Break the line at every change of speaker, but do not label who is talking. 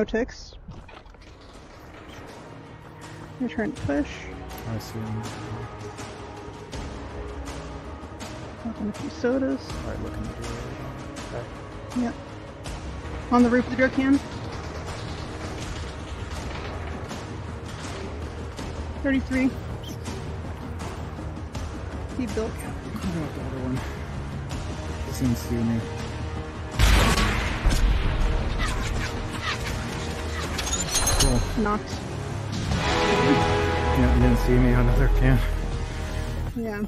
No ticks. You're trying to push.
I see him.
Open a few sodas.
Alright, looking at. Okay.
Yep. On the roof of the drug can. 33. He built.
I got the other one. Seems to me. Cool.
Knocked.
Yeah, he didn't see me. Another can.
Yeah.